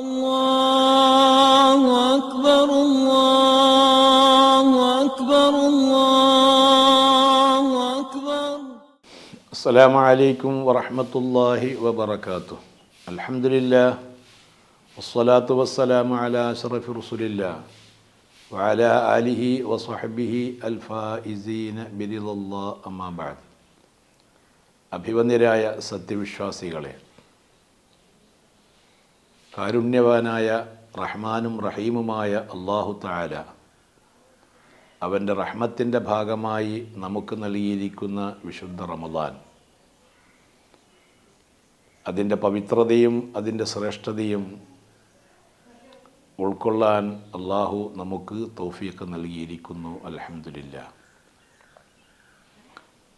الله أكبر الله أكبر الله أكبر السلام عليكم ورحمة الله وبركاته الحمد لله والصلاة والسلام على أشرف رسول الله وعلى آله وصحبه الفائزين برضا الله أما بعد അഭിവന്യരായ സത്യവിശ്വാസികളെ കാരുണ്യവാനായ റഹ്മാനും റഹീമുമായ അള്ളാഹു താല അവന്റെ റഹ്മത്തിന്റെ ഭാഗമായി നമുക്ക് നൽകിയിരിക്കുന്ന വിശുദ്ധ റമദാൻ. അതിന്റെ പവിത്രതയും അതിന്റെ ശ്രേഷ്ഠതയും ഉൾക്കൊള്ളാൻ അള്ളാഹു നമുക്ക് തോഫിയൊക്കെ നൽകിയിരിക്കുന്നു അലഹമില്ല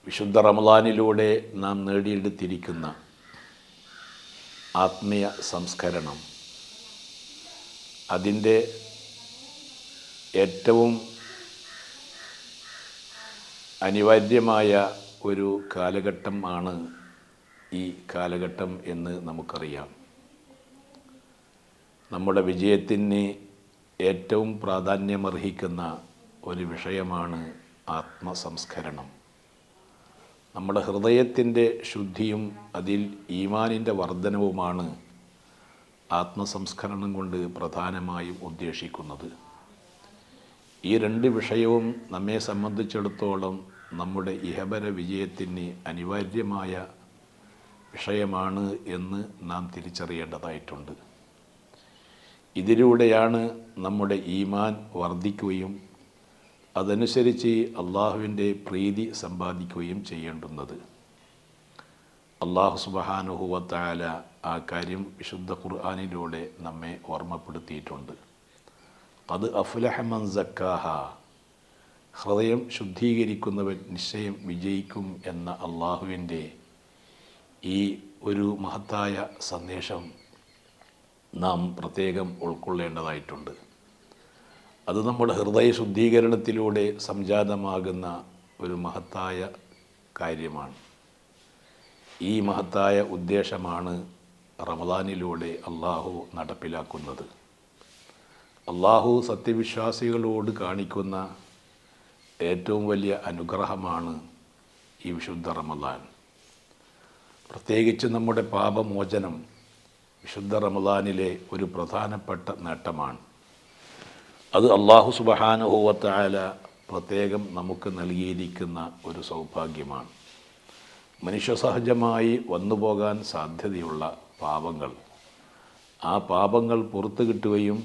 വിശുദ്ധ റമദാനിലൂടെ നാം നേടിയെടുത്തിരിക്കുന്ന ആത്മീയ സംസ്കരണം അതിന്റെ ഏറ്റവും അനിവാര്യമായ ഒരു കാലഘട്ടം ആണ് ഈ കാലഘട്ടം എന്ന് നമുക്കറിയാം. നമ്മുടെ വിജയത്തിന് ഏറ്റവും പ്രാധാന്യമർഹിക്കുന്ന ഒരു വിഷയമാണ് ആത്മസംസ്കരണം. നമ്മുടെ ഹൃദയത്തിന്റെ ശുദ്ധിയും അതിൽ ഈമാനിന്റെ വർധനവുമാണ് ആത്മസംസ്കരണം കൊണ്ട് പ്രധാനമായും ഉദ്ദേശിക്കുന്നത്. ഈ രണ്ട് വിഷയവും നമ്മെ സംബന്ധിച്ചിടത്തോളം നമ്മുടെ ഇഹപര വിജയത്തിന് അനിവാര്യമായ വിഷയമാണ് എന്ന് നാം തിരിച്ചറിയേണ്ടതായിട്ടുണ്ട്. ഇതിലൂടെയാണ് നമ്മുടെ ഈമാൻ വർദ്ധിക്കുകയും അതനുസരിച്ച് അള്ളാഹുവിന്റെ പ്രീതി സമ്പാദിക്കുകയും ചെയ്യേണ്ടുന്നത്. അള്ളാഹു സുബഹാനുഹുവത്തായ ആ കാര്യം വിശുദ്ധ ഖുർആാനിലൂടെ നമ്മെ ഓർമ്മപ്പെടുത്തിയിട്ടുണ്ട്. അത് അഫുലഹമൻ സക്കാഹ. ഹൃദയം ശുദ്ധീകരിക്കുന്നവൻ നിശ്ചയം വിജയിക്കും എന്ന അള്ളാഹുവിന്റെ ഈ ഒരു മഹത്തായ സന്ദേശം നാം പ്രത്യേകം ഉൾക്കൊള്ളേണ്ടതായിട്ടുണ്ട്. അത് നമ്മുടെ ഹൃദയ ശുദ്ധീകരണത്തിലൂടെ സംജാതമാകുന്ന ഒരു മഹത്തായ കാര്യമാണ്. ഈ മഹത്തായ ഉദ്ദേശമാണ് റമദാനിലൂടെ അള്ളാഹു നടപ്പിലാക്കുന്നത്. അള്ളാഹു സത്യവിശ്വാസികളോട് കാണിക്കുന്ന ഏറ്റവും വലിയ അനുഗ്രഹമാണ് ഈ വിശുദ്ധ റമദാൻ. പ്രത്യേകിച്ച് നമ്മുടെ പാപമോചനം വിശുദ്ധ റമദാനിലെ ഒരു പ്രധാനപ്പെട്ട നേട്ടമാണ്. അത് അള്ളാഹു സുബഹാനുഹൂവത്തായ പ്രത്യേകം നമുക്ക് നൽകിയിരിക്കുന്ന ഒരു സൗഭാഗ്യമാണ്. മനുഷ്യസഹജമായി വന്നുപോകാൻ സാധ്യതയുള്ള പാപങ്ങൾ. ആ പാപങ്ങൾ പുറത്തു കിട്ടുകയും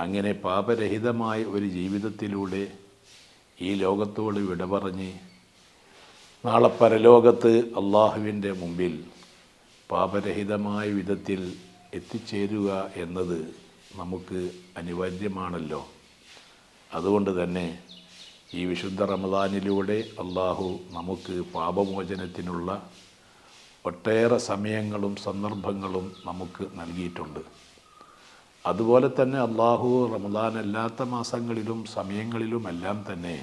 അങ്ങനെ പാപരഹിതമായ ഒരു ജീവിതത്തിലൂടെ ഈ ലോകത്തോട് വിട പറഞ്ഞ് നാളെ പരലോകത്ത് അള്ളാഹുവിന്റെ മുമ്പിൽ പാപരഹിതമായ വിധത്തിൽ എത്തിച്ചേരുക എന്നത് നമുക്ക് അനിവാര്യമാണല്ലോ. അതുകൊണ്ട് തന്നെ ഈ വിശുദ്ധ റമദാനിലൂടെ അള്ളാഹു നമുക്ക് പാപമോചനത്തിനുള്ള ഒട്ടേറെ സമയങ്ങളും സന്ദർഭങ്ങളും നമുക്ക് നൽകിയിട്ടുണ്ട്. അതുപോലെ തന്നെ അള്ളാഹു റമദാൻ അല്ലാത്ത മാസങ്ങളിലും സമയങ്ങളിലുമെല്ലാം തന്നെ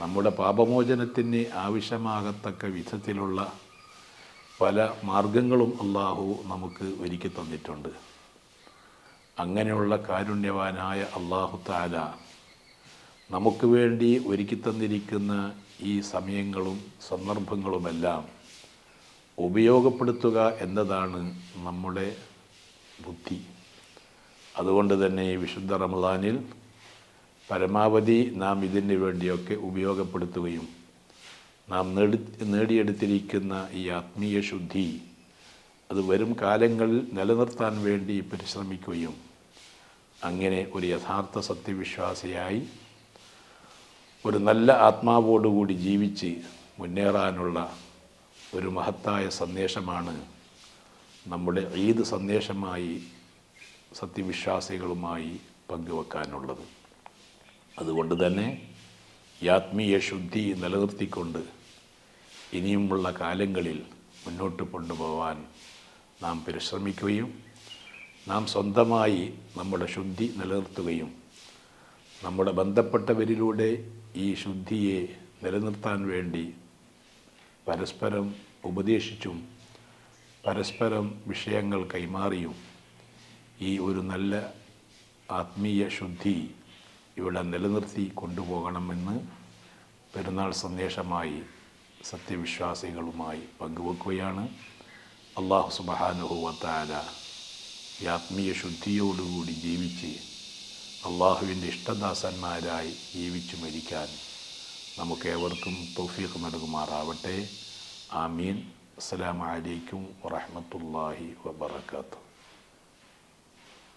നമ്മുടെ പാപമോചനത്തിന് ആവശ്യമാകത്തക്ക വിധത്തിലുള്ള പല മാർഗങ്ങളും അള്ളാഹു നമുക്ക് ഒരുക്കി തന്നിട്ടുണ്ട്. അങ്ങനെയുള്ള കാരുണ്യവാനായ അള്ളാഹു താല നമുക്ക് വേണ്ടി ഒരുക്കി തന്നിരിക്കുന്ന ഈ സമയങ്ങളും സന്ദർഭങ്ങളുമെല്ലാം ഉപയോഗപ്പെടുത്തുക എന്നതാണ് നമ്മുടെ ബുദ്ധി. അതുകൊണ്ട് തന്നെ ഈ വിശുദ്ധ റമദാനിൽ പരമാവധി നാം ഇതിന് വേണ്ടിയൊക്കെ ഉപയോഗപ്പെടുത്തുകയും നാം നേടി നേടിയെടുത്തിരിക്കുന്ന ഈ ആത്മീയ ശുദ്ധി അത് വരും കാലങ്ങളിൽ നിലനിർത്താൻ വേണ്ടി പരിശ്രമിക്കുകയും അങ്ങനെ ഒരു യഥാർത്ഥ സത്യവിശ്വാസിയായി ഒരു നല്ല ആത്മാവോടുകൂടി ജീവിച്ച് മുന്നേറാനുള്ള ഒരു മഹത്തായ സന്ദേശമാണ് നമ്മുടെ ഈദ് സന്ദേശമായി സത്യവിശ്വാസികളുമായി പങ്കുവെക്കാനുള്ളത്. അതുകൊണ്ട് തന്നെ ഈ ആത്മീയ ശുദ്ധി നിലനിർത്തിക്കൊണ്ട് ഇനിയുമുള്ള കാലങ്ങളിൽ മുന്നോട്ട് കൊണ്ടുപോകാൻ നാം പരിശ്രമിക്കുകയും നാം സ്വന്തമായി നമ്മുടെ ശുദ്ധി നിലനിർത്തുകയും നമ്മുടെ ബന്ധപ്പെട്ടവരിലൂടെ ഈ ശുദ്ധിയെ നിലനിർത്താൻ വേണ്ടി പരസ്പരം ഉപദേശിച്ചും പരസ്പരം വിഷയങ്ങൾ കൈമാറിയും ഈ ഒരു നല്ല ആത്മീയ ശുദ്ധി ഇവിടെ നിലനിർത്തി കൊണ്ടുപോകണമെന്ന് പെരുന്നാൾ സന്ദേശമായി സത്യവിശ്വാസികളുമായി പങ്കുവെക്കുകയാണ്. അള്ളാഹു സുബാനുഭവത്താല ഈ ആത്മീയ ശുദ്ധിയോടുകൂടി ജീവിച്ച് അള്ളാഹുവിന്റെ ഇഷ്ടദാസന്മാരായി ജീവിച്ചു മരിക്കാൻ നമുക്കേവർക്കും തൗഫീഖ് നൽകുമാറാവട്ടെ. ആമീൻ. അസ്സലാമു അലൈക്കും വറഹ്മത്തുള്ളാഹി വബറകാതുഹു.